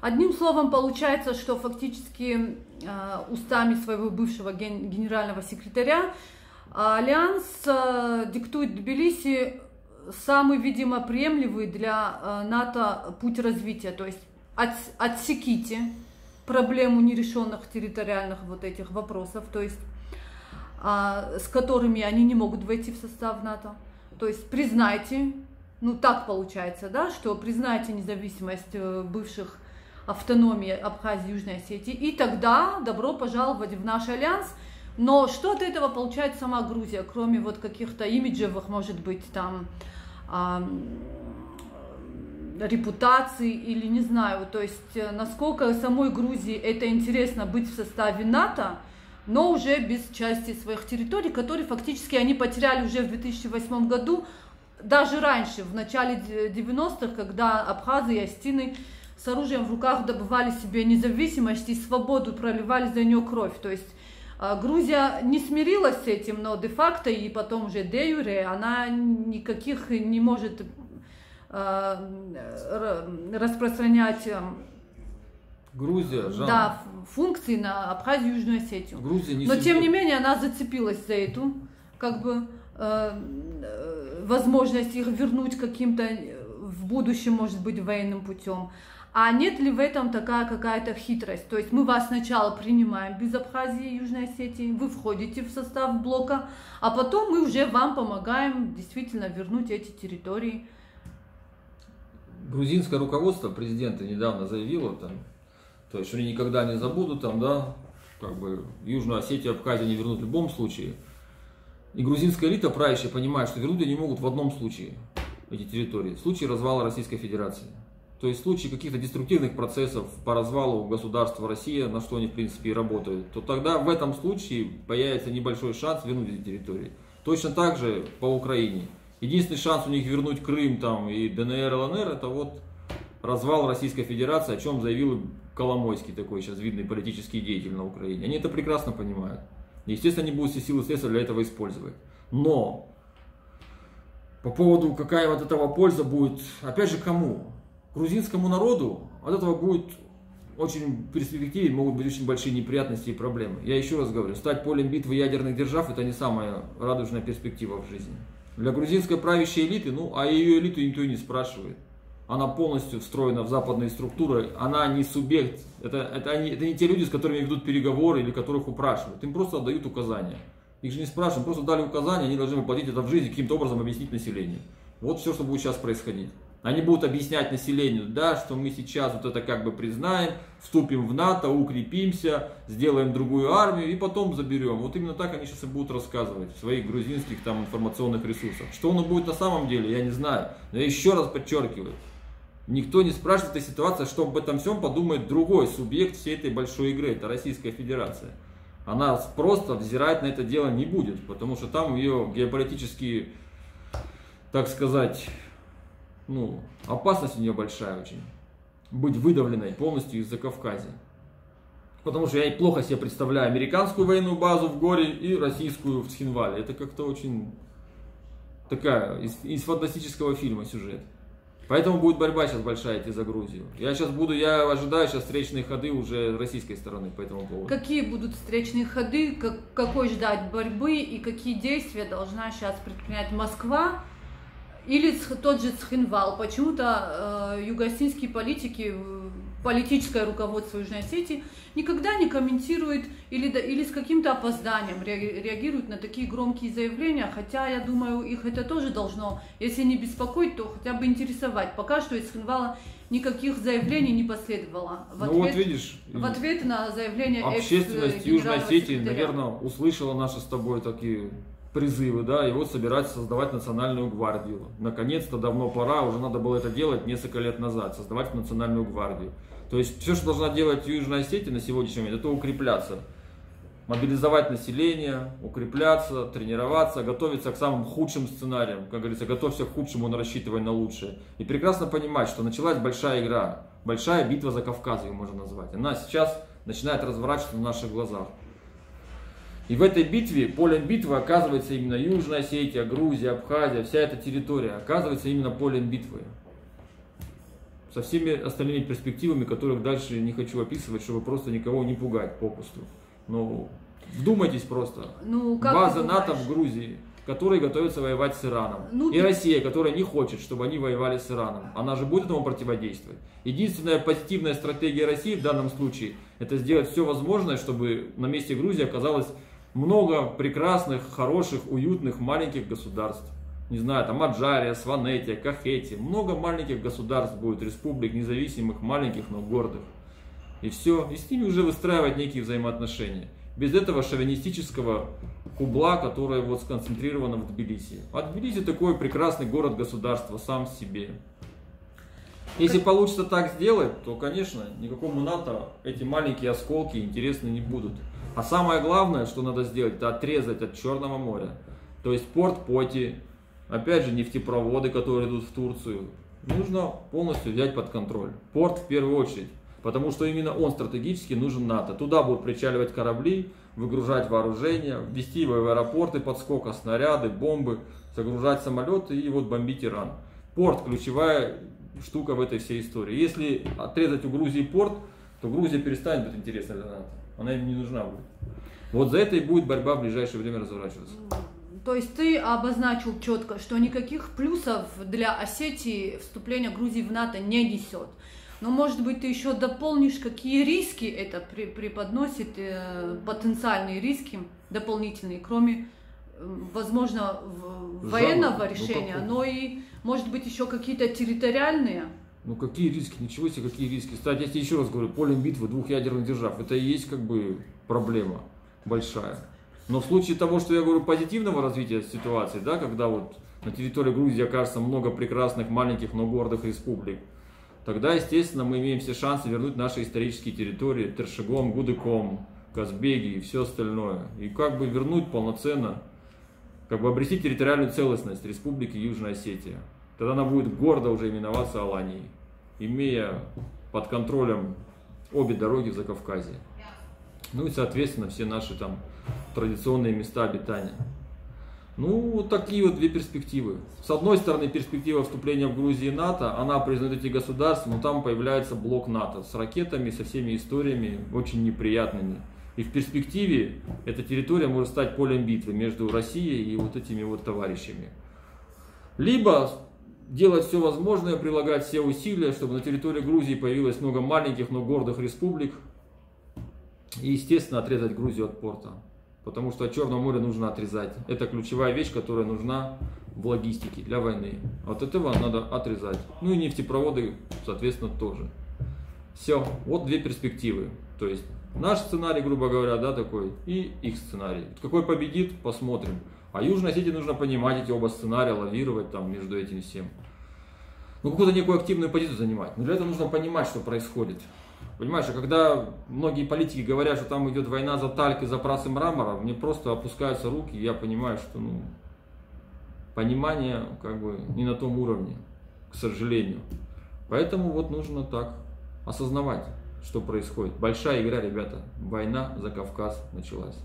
Одним словом, получается, что фактически э, устами своего бывшего ген, генерального секретаря Альянс э, диктует Тбилиси самый, видимо, приемлемый для э, НАТО путь развития. То есть от, отсеките проблему нерешенных территориальных вот этих вопросов, то есть э, с которыми они не могут войти в состав НАТО. То есть признайте, ну так получается, да, что признайте независимость э, бывших автономии Абхазии и Южной Осетии, и тогда добро пожаловать в наш альянс. Но что от этого получает сама Грузия, кроме вот каких-то имиджевых, может быть, там репутации или не знаю, то есть э, насколько самой Грузии это интересно быть в составе НАТО, но уже без части своих территорий, которые фактически они потеряли уже в 2008 году, даже раньше, в начале 90-х, когда Абхазы и Астины с оружием в руках добывали себе независимость и свободу, проливали за нее кровь. То есть а, Грузия не смирилась с этим, но де-факто и потом уже де-юре она никаких не может а, распространять Грузия, Жан. да, функции на Абхазию и Южную Осетию. Грузия не Но сидит. тем не менее она зацепилась за эту как бы э, э, возможность их вернуть каким-то э, в будущем, может быть, военным путем. А нет ли в этом такая какая-то хитрость? То есть мы вас сначала принимаем без Абхазии Южной Осетии, вы входите в состав блока, а потом мы уже вам помогаем действительно вернуть эти территории. Грузинское руководство президента недавно заявило, там, то есть, они никогда не забудут, там, да, как бы Южную Осетию, Абхазию не вернут в любом случае. И грузинская элита правящая понимает, что вернуть они могут в одном случае эти территории, в случае развала Российской Федерации. То есть в случае каких-то деструктивных процессов по развалу государства Россия, на что они в принципе и работают, то тогда в этом случае появится небольшой шанс вернуть эти территории. Точно так же по Украине. Единственный шанс у них вернуть Крым там, и ДНР, ЛНР, это вот развал Российской Федерации, о чем заявил Коломойский, такой сейчас видный политический деятель на Украине. Они это прекрасно понимают. Естественно, они будут все силы и средства для этого использовать. Но по поводу, какая вот этого польза будет, опять же, кому? Грузинскому народу от этого будет очень в перспективе могут быть очень большие неприятности и проблемы. Я еще раз говорю, стать полем битвы ядерных держав это не самая радужная перспектива в жизни. Для грузинской правящей элиты, ну, а ее элиту никто и не спрашивает. Она полностью встроена в западные структуры, она не субъект, это, это, они, это не те люди, с которыми ведут переговоры или которых упрашивают. Им просто отдают указания. Их же не спрашивают, просто дали указания, они должны воплотить это в жизнь, каким-то образом объяснить населению. Вот все, что будет сейчас происходить. Они будут объяснять населению, да, что мы сейчас вот это как бы признаем, вступим в НАТО, укрепимся, сделаем другую армию и потом заберем. Вот именно так они сейчас и будут рассказывать в своих грузинских там информационных ресурсах. Что оно будет на самом деле, я не знаю. Но я еще раз подчеркиваю, никто не спрашивает этой ситуации, что об этом всем подумает другой субъект всей этой большой игры, это Российская Федерация. Она просто взирать на это дело не будет, потому что там ее геополитические, так сказать, ну, опасность у нее большая очень. Быть выдавленной полностью из-за Кавказа. Потому что я плохо себе представляю американскую военную базу в горе и российскую в Схинвале. Это как-то очень такая, из, из фантастического фильма сюжет. Поэтому будет борьба сейчас большая идти за Грузию. Я сейчас буду, я ожидаю сейчас встречные ходы уже российской стороны по этому поводу. Какие будут встречные ходы, как, какой ждать борьбы и какие действия должна сейчас предпринять Москва или тот же Цхинвал. Почему-то э, югосинские политики, политическое руководство Южной Осетии никогда не комментирует или, или с каким-то опозданием реагирует на такие громкие заявления, хотя, я думаю, их это тоже должно, если не беспокоить, то хотя бы интересовать. Пока что из Цхинвала никаких заявлений не последовало. В ответ, ну вот видишь, в ответ на заявление общественность Южной Осетии, наверное, услышала наши с тобой такие призывы, да, и вот собирается создавать национальную гвардию. Наконец-то давно пора, уже надо было это делать несколько лет назад, создавать национальную гвардию. То есть все, что должна делать Южная Осетия на сегодняшний момент, это укрепляться. Мобилизовать население, укрепляться, тренироваться, готовиться к самым худшим сценариям. Как говорится, готовься к худшему, но рассчитывай на лучшее. И прекрасно понимать, что началась большая игра, большая битва за Кавказ, ее можно назвать. Она сейчас начинает разворачиваться на наших глазах. И в этой битве, полем битвы оказывается именно Южная Осетия, Грузия, Абхазия, вся эта территория оказывается именно полем битвы. со всеми остальными перспективами, которых дальше не хочу описывать, чтобы просто никого не пугать попусту. Но вдумайтесь просто. Ну, как База НАТО в Грузии, которые готовятся воевать с Ираном. Ну, и Россия, которая не хочет, чтобы они воевали с Ираном. Она же будет этому противодействовать. Единственная позитивная стратегия России в данном случае, это сделать все возможное, чтобы на месте Грузии оказалось много прекрасных, хороших, уютных, маленьких государств. Не знаю, там Аджария, Сванетия, Кахетия. Много маленьких государств будет, республик, независимых, маленьких, но гордых. И все. И с ними уже выстраивать некие взаимоотношения. Без этого шовинистического кубла, которое вот сконцентрировано в Тбилиси. А Тбилиси такой прекрасный город-государство сам себе. Если получится так сделать, то, конечно, никакому НАТО эти маленькие осколки интересны не будут. А самое главное, что надо сделать, это отрезать от Черного моря. То есть порт Поти, опять же нефтепроводы, которые идут в Турцию, нужно полностью взять под контроль. Порт в первую очередь. Потому что именно он стратегически нужен НАТО. Туда будут причаливать корабли, выгружать вооружение, ввести его в аэропорты подскока, снаряды, бомбы, загружать самолеты и вот бомбить Иран. Порт ключевая штука в этой всей истории. Если отрезать у Грузии порт, то Грузия перестанет быть интересной для НАТО. Она им не нужна будет. Вот за это и будет борьба в ближайшее время разворачиваться. То есть ты обозначил четко, что никаких плюсов для Осетии вступление Грузии в НАТО не несет. Но, может быть, ты еще дополнишь, какие риски это преподносит, э, потенциальные риски дополнительные, кроме, возможно, военного Ну, решения, какого? но и, может быть, еще какие-то территориальные. Ну какие риски? Ничего себе, какие риски. Кстати, я тебе еще раз говорю, полем битвы двух ядерных держав, это и есть как бы проблема большая. Но в случае того, что я говорю, позитивного развития ситуации, да, когда вот на территории Грузии окажется много прекрасных, маленьких, но гордых республик, тогда, естественно, мы имеем все шансы вернуть наши исторические территории Тершигом, Гудыком, Казбеги и все остальное. И как бы вернуть полноценно, как бы обрести территориальную целостность Республики Южная Осетия. Тогда она будет гордо уже именоваться Аланией, имея под контролем обе дороги в Закавказье. Ну и, соответственно, все наши там традиционные места обитания. Ну, вот такие вот две перспективы. С одной стороны, перспектива вступления в Грузии НАТО, она признает эти государства, но там появляется блок НАТО с ракетами, со всеми историями очень неприятными. И в перспективе эта территория может стать полем битвы между Россией и вот этими вот товарищами. Либо делать все возможное, прилагать все усилия, чтобы на территории Грузии появилось много маленьких, но гордых республик. И, естественно, отрезать Грузию от порта. Потому что от Черного моря нужно отрезать. Это ключевая вещь, которая нужна в логистике для войны. От этого надо отрезать. Ну и нефтепроводы, соответственно, тоже. Все, вот две перспективы. То есть наш сценарий, грубо говоря, да, такой, и их сценарий. Какой победит, посмотрим. А Южной Осетии нужно понимать эти оба сценария, лавировать там между этим всем. Ну, какую-то некую активную позицию занимать. Но для этого нужно понимать, что происходит. Понимаешь, а когда многие политики говорят, что там идет война за тальк и за прасы мрамора, мне просто опускаются руки, и я понимаю, что ну, понимание как бы не на том уровне, к сожалению. Поэтому вот нужно так осознавать, что происходит. Большая игра, ребята. Война за Кавказ началась.